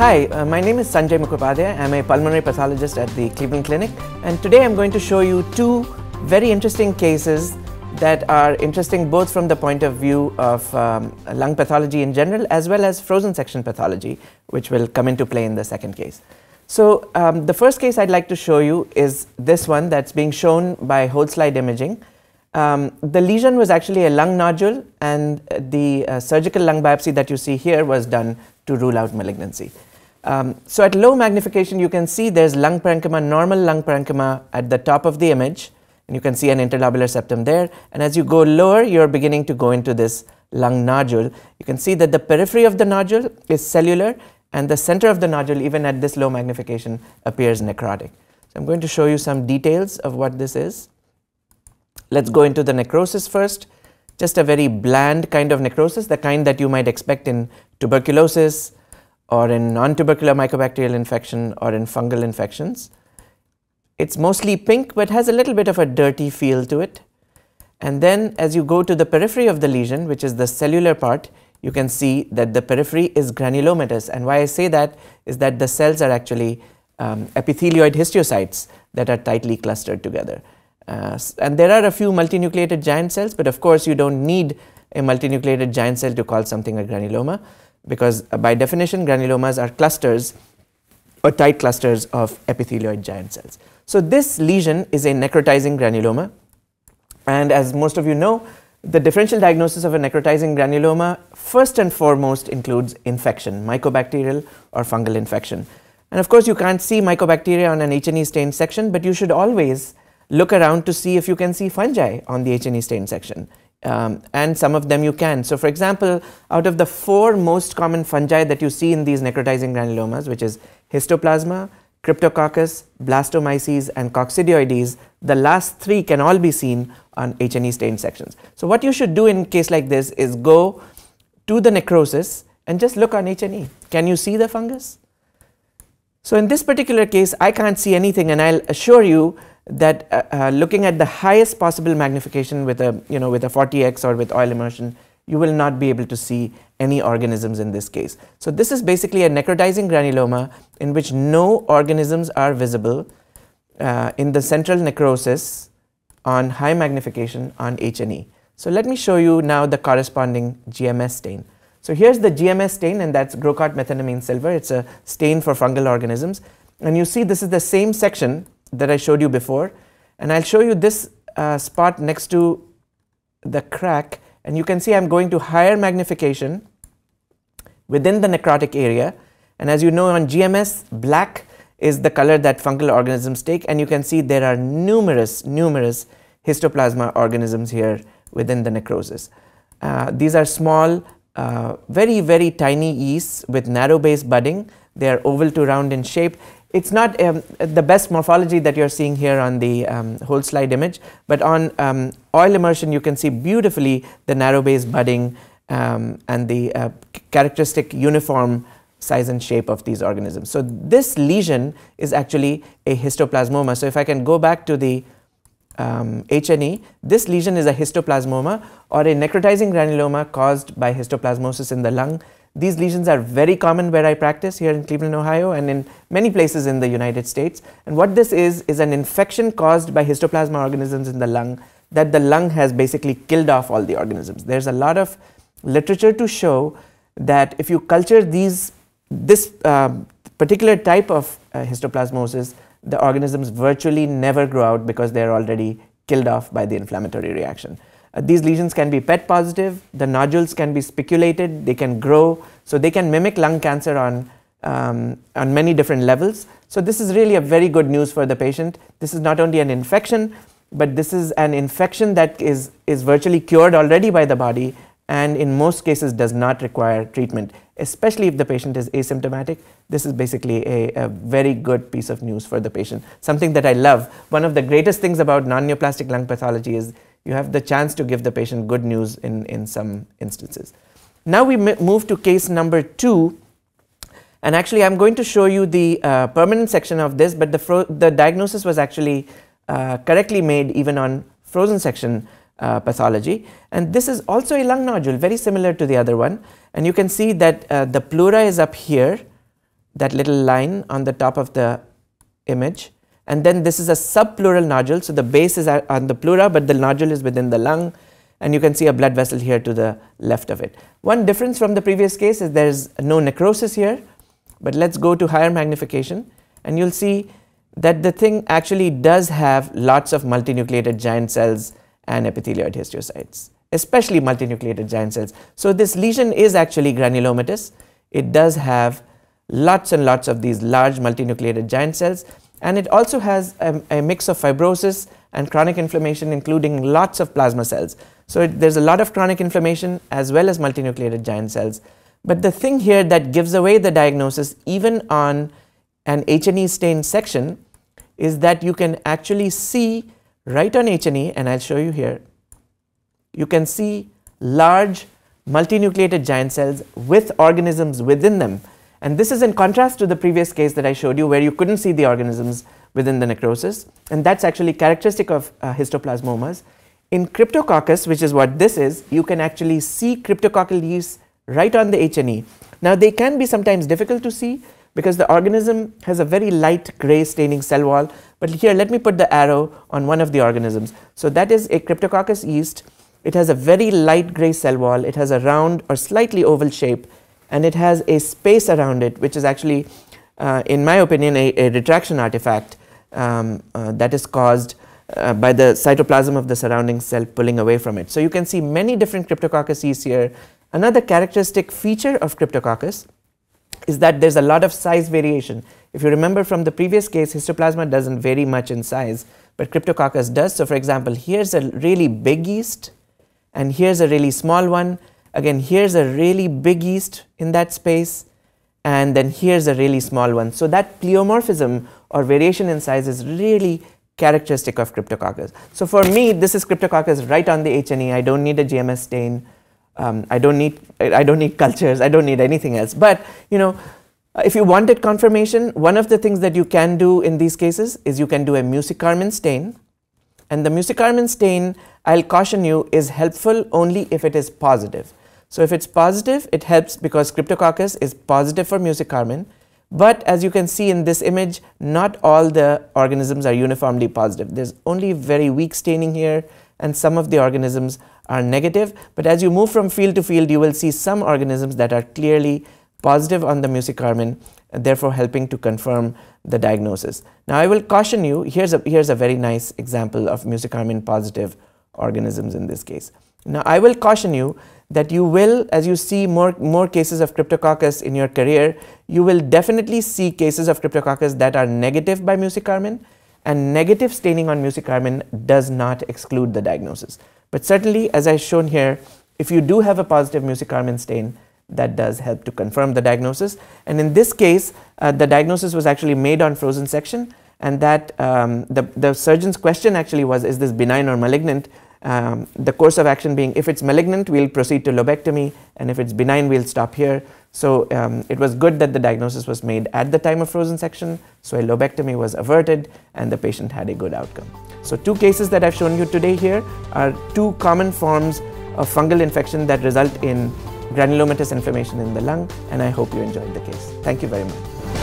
Hi, uh, my name is Sanjay Mukhopadhyay. I'm a pulmonary pathologist at the Cleveland Clinic, and today I'm going to show you two very interesting cases that are interesting both from the point of view of um, lung pathology in general as well as frozen section pathology, which will come into play in the second case. So, um, the first case I'd like to show you is this one that's being shown by whole slide imaging. Um, the lesion was actually a lung nodule, and the uh, surgical lung biopsy that you see here was done to rule out malignancy. Um, so, at low magnification, you can see there's lung parenchyma, normal lung parenchyma at the top of the image, and you can see an interlobular septum there. And as you go lower, you're beginning to go into this lung nodule. You can see that the periphery of the nodule is cellular, and the center of the nodule, even at this low magnification, appears necrotic. So, I'm going to show you some details of what this is. Let's go into the necrosis first. Just a very bland kind of necrosis, the kind that you might expect in tuberculosis or in non-tubercular mycobacterial infection or in fungal infections. It's mostly pink but has a little bit of a dirty feel to it. And then as you go to the periphery of the lesion, which is the cellular part, you can see that the periphery is granulomatous. And why I say that is that the cells are actually um, epithelioid histiocytes that are tightly clustered together. Uh, and there are a few multinucleated giant cells, but of course you don't need a multinucleated giant cell to call something a granuloma because uh, by definition granulomas are clusters or tight clusters of epithelioid giant cells. So this lesion is a necrotizing granuloma and as most of you know the differential diagnosis of a necrotizing granuloma first and foremost includes infection, mycobacterial or fungal infection. And of course, you can't see mycobacteria on an H&E stained section, but you should always look around to see if you can see fungi on the H&E stain section. Um, and some of them you can. So, for example, out of the four most common fungi that you see in these necrotizing granulomas, which is histoplasma, cryptococcus, blastomyces, and coccidioides, the last three can all be seen on H&E stained sections. So, what you should do in case like this is go to the necrosis and just look on H&E. Can you see the fungus? So, in this particular case, I can't see anything, and I'll assure you that uh, uh, looking at the highest possible magnification with a you know with a 40x or with oil immersion you will not be able to see any organisms in this case. So this is basically a necrotizing granuloma in which no organisms are visible uh, in the central necrosis on high magnification on H&E. So let me show you now the corresponding GMS stain. So here's the GMS stain and that's Grocott methenamine silver. It's a stain for fungal organisms. And you see this is the same section that I showed you before. And I'll show you this uh, spot next to the crack. And you can see I'm going to higher magnification within the necrotic area. And as you know on GMS black is the color that fungal organisms take. And you can see there are numerous numerous histoplasma organisms here within the necrosis. Uh, these are small uh, very very tiny yeasts with narrow base budding. They are oval to round in shape it's not um, the best morphology that you're seeing here on the um, whole slide image, but on um, oil immersion you can see beautifully the narrow base budding um, and the uh, characteristic uniform size and shape of these organisms. So this lesion is actually a histoplasmoma. So if I can go back to the um, H&E, this lesion is a histoplasmoma or a necrotizing granuloma caused by histoplasmosis in the lung these lesions are very common where I practice here in Cleveland, Ohio and in many places in the United States. And what this is, is an infection caused by histoplasma organisms in the lung that the lung has basically killed off all the organisms. There's a lot of literature to show that if you culture these, this uh, particular type of uh, histoplasmosis, the organisms virtually never grow out because they're already killed off by the inflammatory reaction. Uh, these lesions can be PET positive, the nodules can be spiculated, they can grow, so they can mimic lung cancer on, um, on many different levels. So this is really a very good news for the patient. This is not only an infection, but this is an infection that is, is virtually cured already by the body and in most cases does not require treatment, especially if the patient is asymptomatic. This is basically a, a, very good piece of news for the patient, something that I love. One of the greatest things about non-neoplastic lung pathology is you have the chance to give the patient good news in, in some instances. Now we move to case number two and actually I'm going to show you the uh, permanent section of this but the, the diagnosis was actually uh, correctly made even on frozen section uh, pathology and this is also a lung nodule very similar to the other one and you can see that uh, the pleura is up here that little line on the top of the image. And then this is a subpleural nodule. So the base is on the pleura, but the nodule is within the lung. And you can see a blood vessel here to the left of it. One difference from the previous case is there's no necrosis here. But let's go to higher magnification. And you'll see that the thing actually does have lots of multinucleated giant cells and epithelioid histiocytes, especially multinucleated giant cells. So this lesion is actually granulomatous. It does have lots and lots of these large multinucleated giant cells and it also has a, a mix of fibrosis and chronic inflammation including lots of plasma cells. So it, there's a lot of chronic inflammation as well as multinucleated giant cells. But the thing here that gives away the diagnosis even on an H&E stain section is that you can actually see right on H&E and I'll show you here, you can see large multinucleated giant cells with organisms within them and this is in contrast to the previous case that I showed you where you couldn't see the organisms within the necrosis. And that's actually characteristic of uh, histoplasmomas. In Cryptococcus, which is what this is, you can actually see cryptococcal leaves right on the H&E. Now they can be sometimes difficult to see because the organism has a very light gray staining cell wall. But here let me put the arrow on one of the organisms. So that is a Cryptococcus yeast. It has a very light gray cell wall. It has a round or slightly oval shape and it has a space around it which is actually uh, in my opinion a, a retraction artifact um, uh, that is caused uh, by the cytoplasm of the surrounding cell pulling away from it. So you can see many different Cryptococcus here. Another characteristic feature of Cryptococcus is that there's a lot of size variation. If you remember from the previous case, histoplasma doesn't vary much in size, but Cryptococcus does. So for example, here's a really big yeast and here's a really small one Again, here's a really big yeast in that space, and then here's a really small one. So that pleomorphism or variation in size is really characteristic of Cryptococcus. So for me, this is Cryptococcus right on the H&E. I don't need a GMS stain. Um, I don't need I don't need cultures. I don't need anything else. But you know, if you wanted confirmation, one of the things that you can do in these cases is you can do a Mucicarmine stain, and the Mucicarmine stain, I'll caution you, is helpful only if it is positive. So if it's positive, it helps because Cryptococcus is positive for Mucicarmine. But as you can see in this image, not all the organisms are uniformly positive. There's only very weak staining here and some of the organisms are negative. But as you move from field to field, you will see some organisms that are clearly positive on the Mucicarmine, therefore helping to confirm the diagnosis. Now I will caution you, here's a, here's a very nice example of Mucicarmine positive organisms in this case. Now I will caution you that you will, as you see more, more cases of Cryptococcus in your career, you will definitely see cases of Cryptococcus that are negative by Mucicarmine and negative staining on Mucicarmine does not exclude the diagnosis. But certainly, as I've shown here, if you do have a positive Mucicarmine stain, that does help to confirm the diagnosis. And in this case, uh, the diagnosis was actually made on frozen section and that um, the, the surgeon's question actually was, is this benign or malignant? Um, the course of action being if it's malignant, we'll proceed to lobectomy, and if it's benign, we'll stop here. So um, it was good that the diagnosis was made at the time of frozen section, so a lobectomy was averted, and the patient had a good outcome. So two cases that I've shown you today here are two common forms of fungal infection that result in granulomatous inflammation in the lung, and I hope you enjoyed the case. Thank you very much.